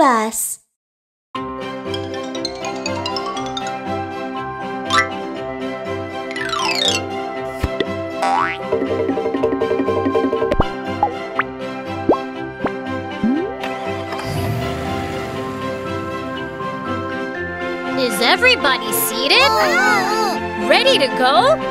bus. Is everybody seated? Ready to go?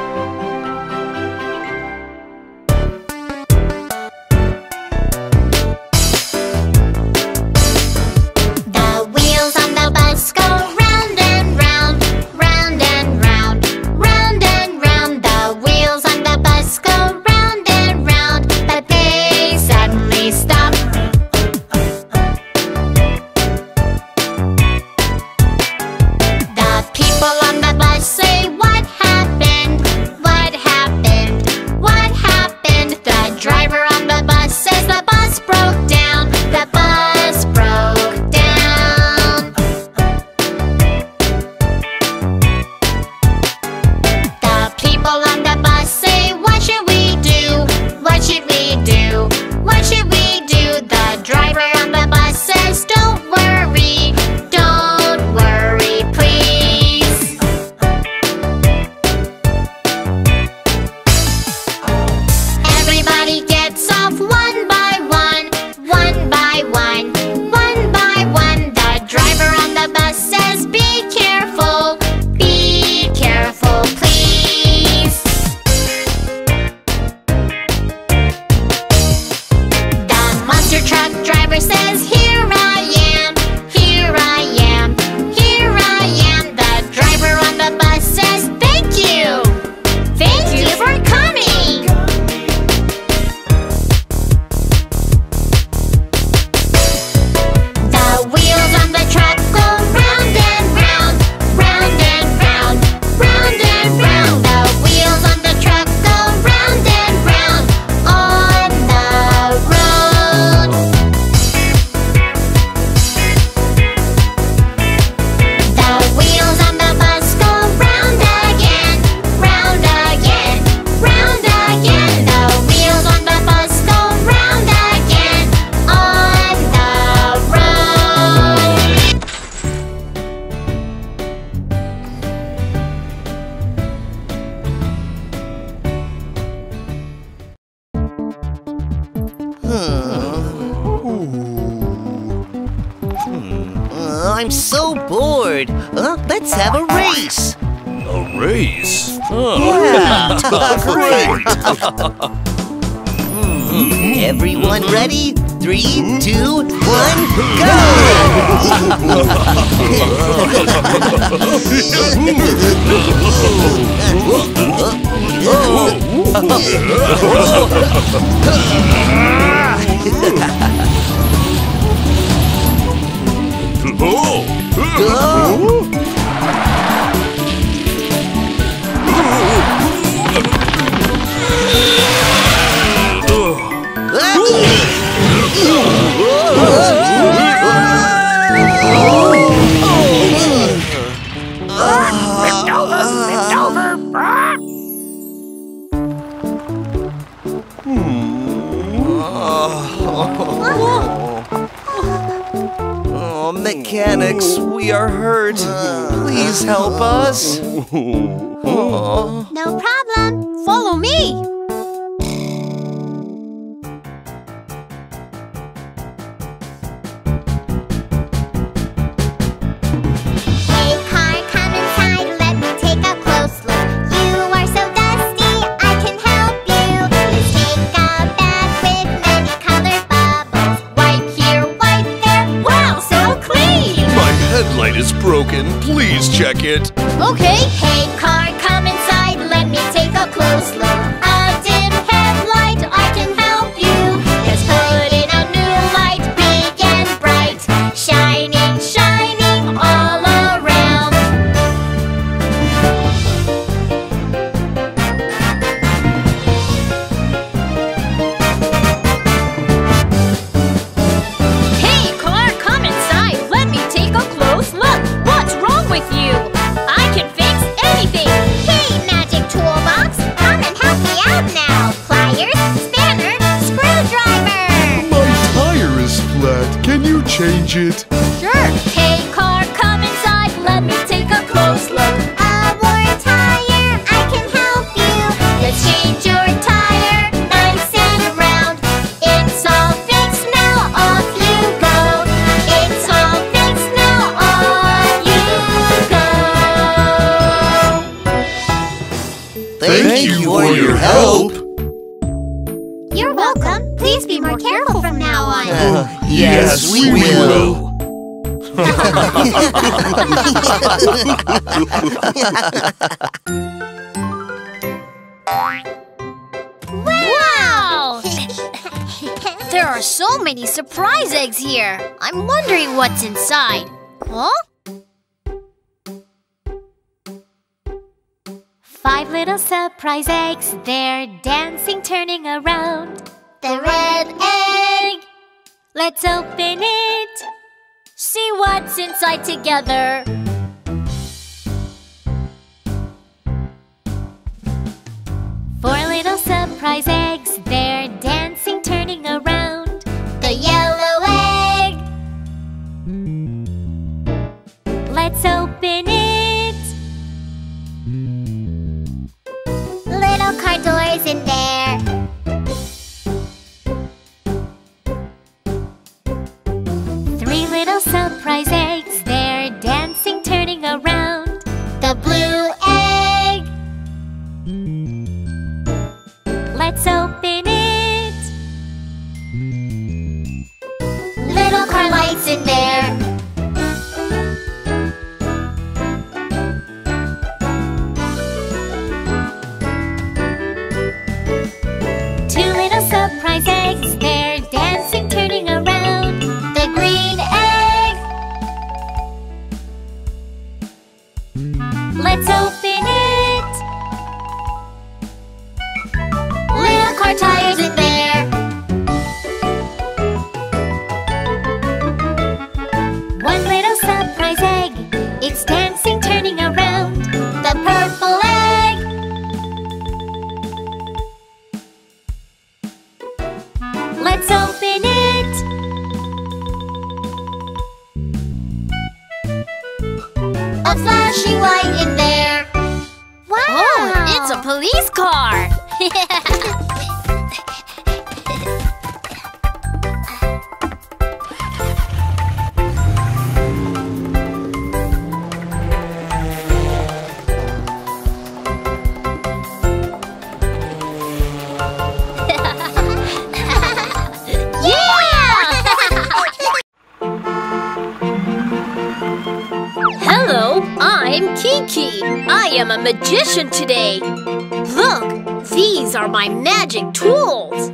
bored. Uh, let's have a race. A race? Oh. Yeah, great. Hmm, everyone ready? Three, two, one, go! Oh. mechanics, we are hurt. Please help us. No problem. Follow me. broken, please check it. Okay. Hey, car, come inside. Let me take a close look. Change it? Sure. Hey, car, come inside. Let me take a close look. A worn tire, I can help you. Let's change your tire, nice and round. It's all fixed now, off you go. It's all fixed now, on you go. Thank, you for your help. Wow! There are so many surprise eggs here. I'm wondering what's inside. Huh? Five little surprise eggs, they're dancing, turning around. The red egg. Let's open it. See what's inside together. Let's open it. A flashing light in there. Wow. Oh, it's a police car. I'm Kiki. I am a magician today. Look, these are my magic tools.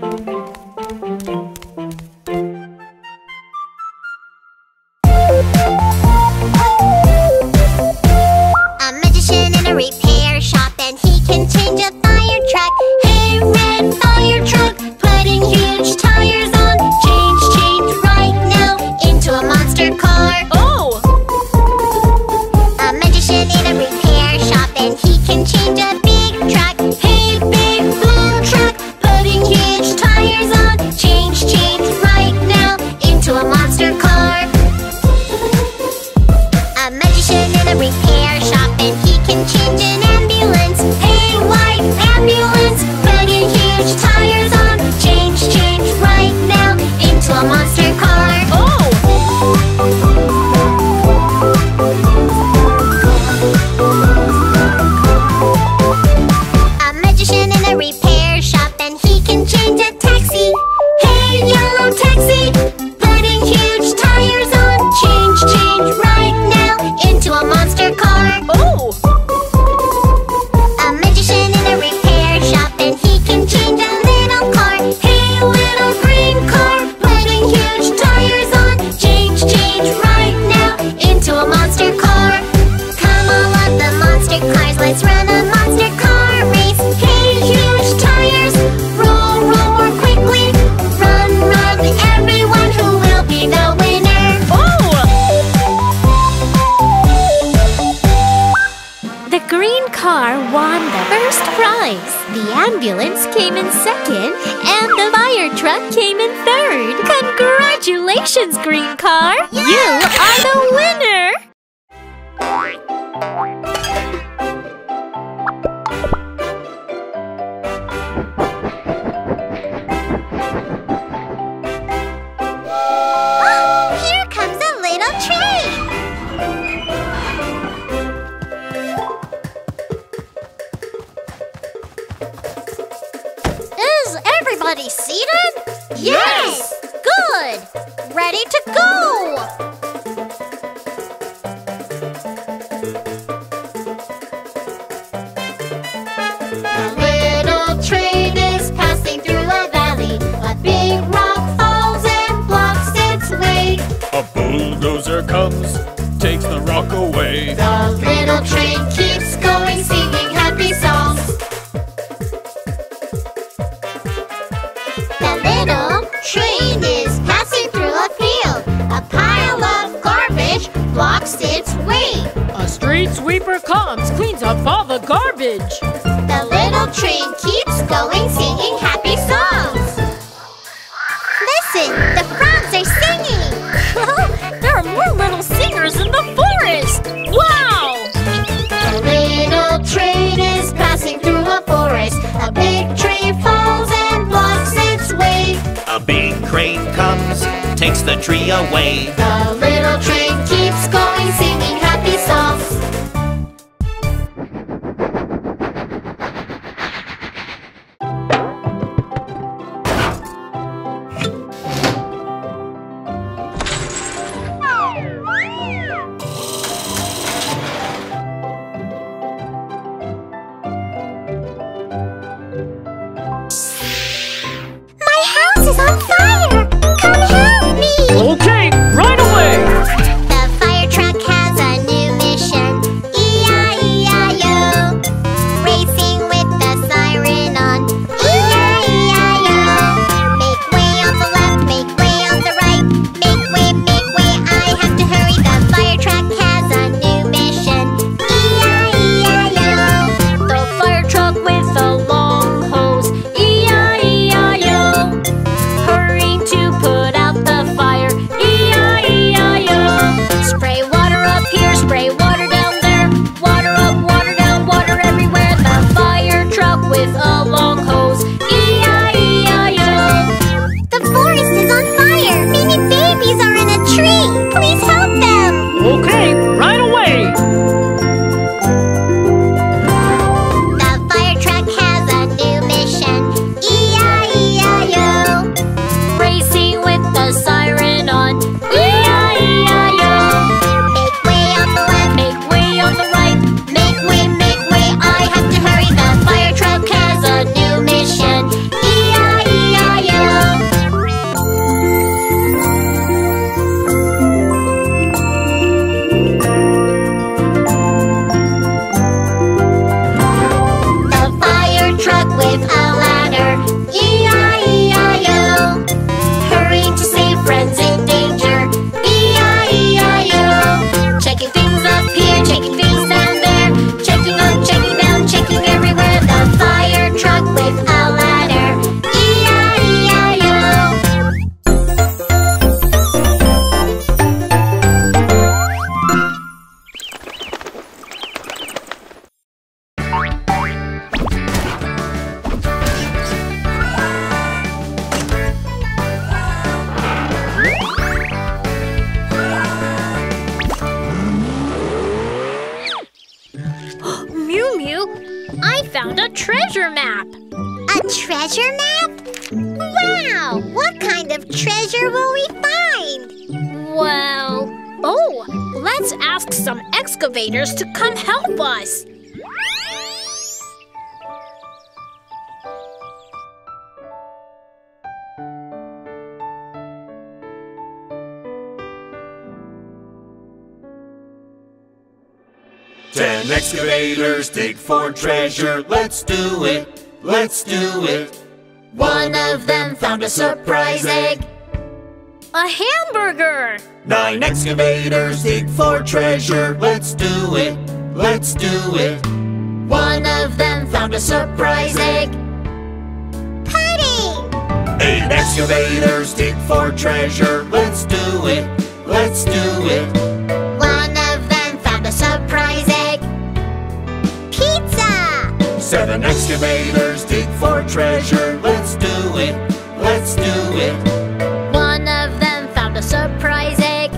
Boys. The ambulance came in second, and the fire truck came in third. Congratulations, Green Car! You are the winner! Blocks its way. A bulldozer comes, takes the rock away. The garbage. The little train keeps going, singing happy songs. Listen, the frogs are singing. there are more little singers in the forest. Wow! The little train is passing through a forest. A big tree falls and blocks its way. A big crane comes, takes the tree away. The little train keeps going, singing of treasure will we find? Well, oh, let's ask some excavators to come help us. Ten excavators dig for treasure. Let's do it. Let's do it. One of them found a surprise egg. A hamburger! Nine excavators dig for treasure. Let's do it. Let's do it. One of them found a surprise egg. Pudding! Eight excavators dig for treasure. Let's do it. Let's do it. One of them found a surprise Seven excavators dig for treasure. Let's do it. Let's do it. One of them found a surprise egg.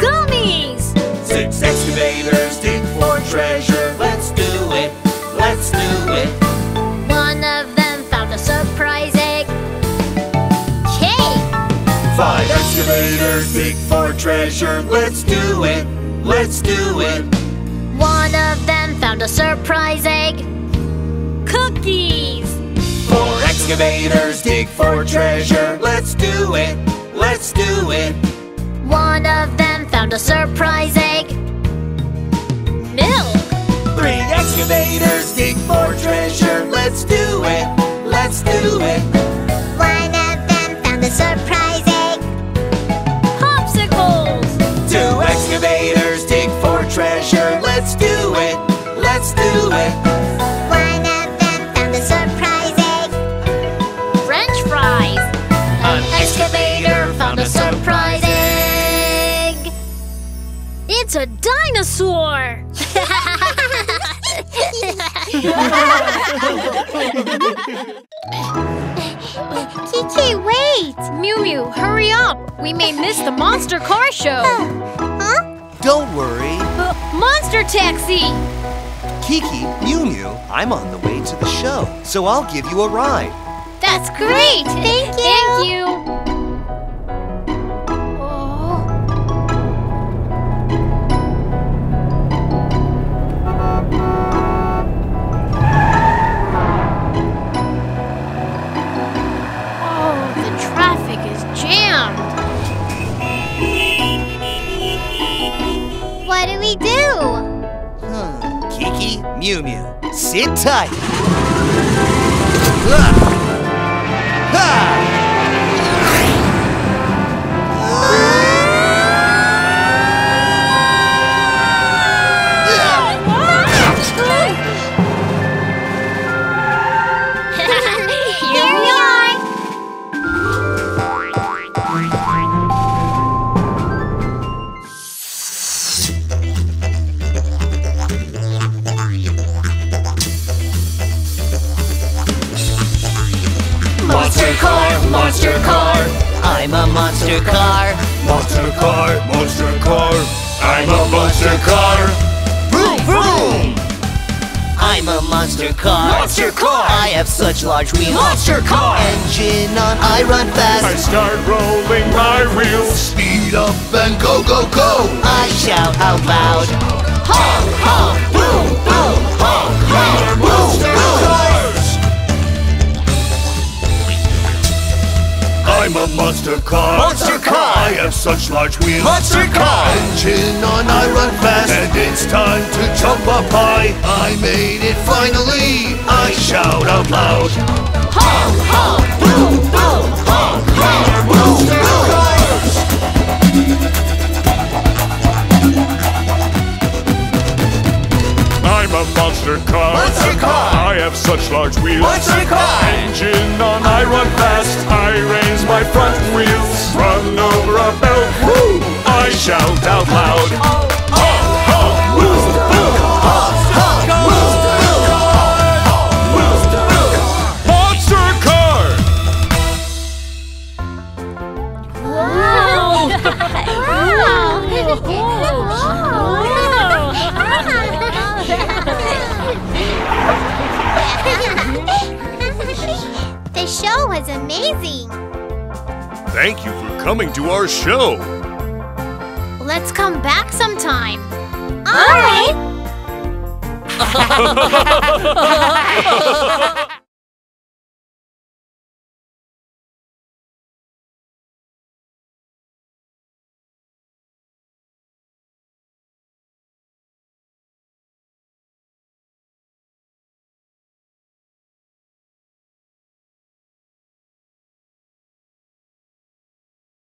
Gummies! Six excavators dig for treasure. Let's do it. Let's do it. One of them found a surprise egg. Cake! Five excavators dig for treasure. Let's do it. Let's do it. One of them found a surprise egg. Cookies! Four excavators dig for treasure. Let's do it. Let's do it. One of them found a surprise egg. Milk! Three excavators dig for treasure. Let's do it. Let's do it. One of them found a surprise egg. Popsicles! Two excavators dig for treasure. Let's do it. Let's do it. One of them found a surprise egg. French fries! An excavator found a surprise egg! It's a dinosaur! Kiki, wait! Miumiu, hurry up! We may miss the monster car show! Huh? Don't worry. Monster taxi! Kiki, Miumiu, I'm on the way to the show, so I'll give you a ride. That's great! Thank you. Thank you! Oh. Oh, the traffic is jammed. Miumiu, sit tight. Ah! Ah! Have such large wheels. Monster car. Engine on, I run fast. I start rolling my wheels. Speed up and go, go, go. I shout out loud. Honk, honk, boom, boom, honk, honk, boom, boom. I'm a monster car. Monster car. I have such large wheels. Monster car. Engine on, I run fast. And it's time to jump up high. I made it finally. I shout out loud. Honk, honk, boom, boom, honk, honk, boom, boom. I'm a monster car. Monster car. I have such large wheels. Monster car. Engine on, I run fast. I raise my front wheels. Run over a belt. Woo! I shout out loud. Honk, honk, boom, boom. Monster car. show was amazing. Thank you for coming to our show. Let's come back sometime. All right.